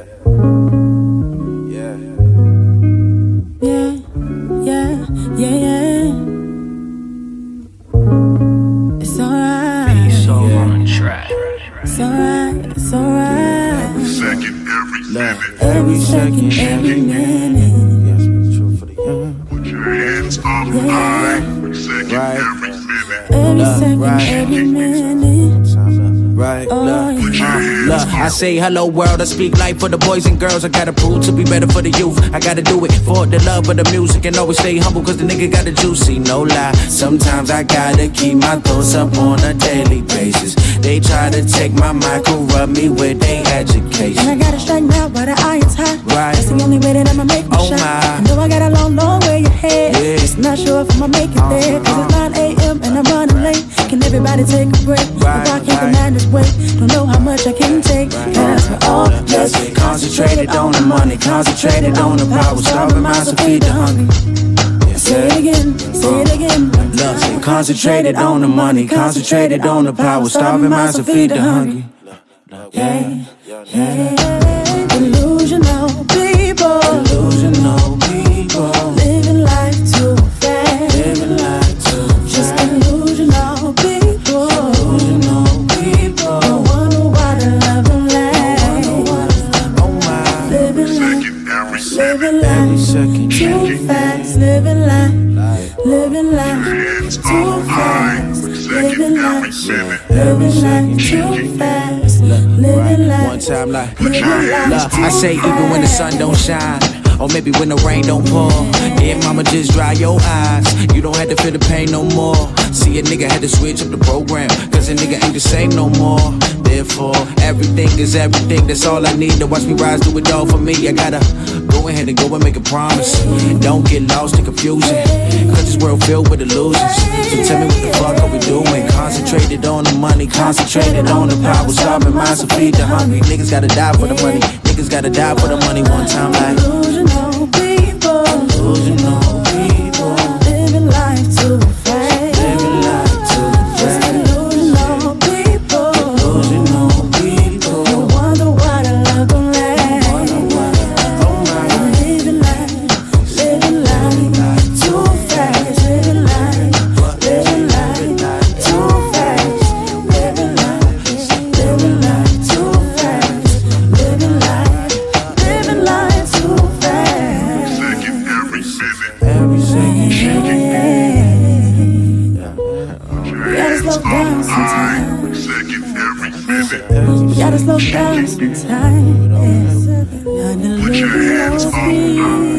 Yeah. Yeah. Yeah, yeah, yeah, yeah. It's alright. So on track. It's alright. It's alright. Second, every minute. Every second, every minute. Yeah, speak true for the young. Put your hands up high. Every second, Right. every minute. Every second, right. every minute. Right. Oh, Look. yeah. Look, I say hello world, I speak life for the boys and girls. I gotta prove to be better for the youth. I gotta do it for the love of the music and always stay humble cause the nigga got the juicy, no lie. Sometimes I gotta keep my thoughts up on a daily basis. They try to take my mic, corrupt me with their education. And I gotta strike now while the iron's hot. Right. That's the only way that I'ma make my Oh, shot. my. I know I got a long, long not sure if I'ma make it there. Cause it's 9 a.m. and I'm running late. Can everybody take a break? Right, if I can't right. this weight, don't know how much I can take. Cause we're all just Concentrated on the money, concentrated on the power, starving minds to feed the hungry. Say it again, say it uh, again. Look, concentrated on the money, concentrated on the power, starving minds to feed the hungry. Yeah, yeah. Delusional living Every life second, too fast. Living life, living life too fast. Living life, living life too fast. Living One life, time like, living life look, I say even when the sun don't shine. Or maybe when the rain don't pour. Yeah, mama, just dry your eyes. You don't have to feel the pain no more. See, a nigga had to switch up the program. Cause a nigga ain't the same no more. Therefore, everything is everything. That's all I need to watch me rise, do it all for me. I gotta go ahead and go and make a promise. Don't get lost in confusion. Cause this world filled with illusions. So tell me what the fuck are we doing? Concentrated on the money, concentrated on the power. Starving minds to feed the hungry. Niggas gotta die for the money. Niggas gotta die for the money one time like. Gotta slow down sometimes. Every minute. Gotta slow down sometimes. Yeah. Put your hands up high.